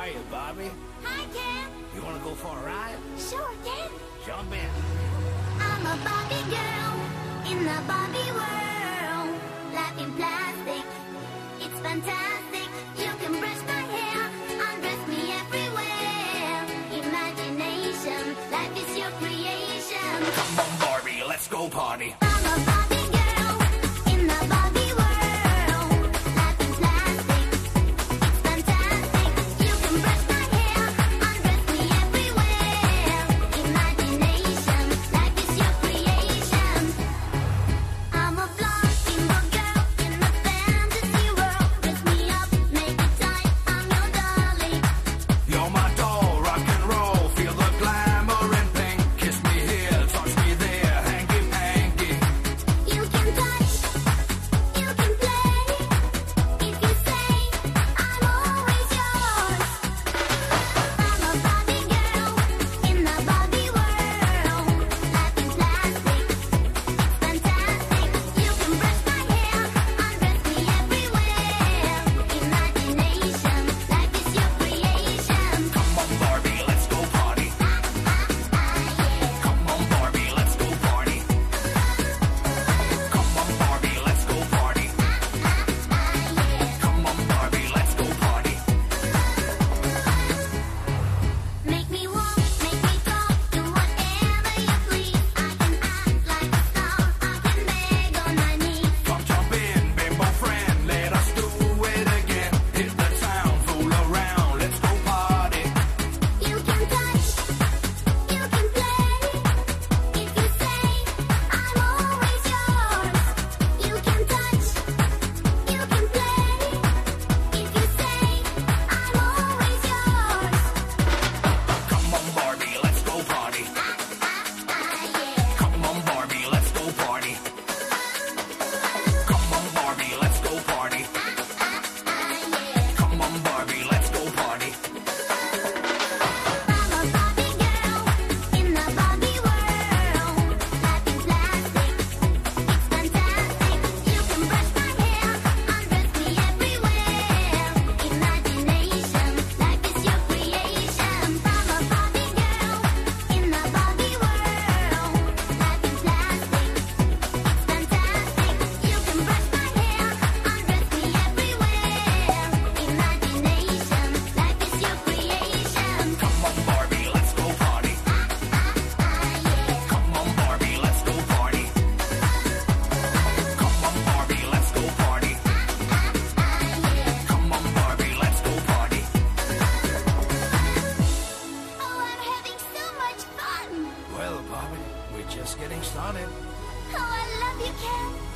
are you, Bobby? Hi, Ken. You want to go for a ride? Sure, Ken. Jump in. I'm a Bobby girl in the Bobby world. Life in. Well, Bobby, we're just getting started. Oh, I love you, Ken.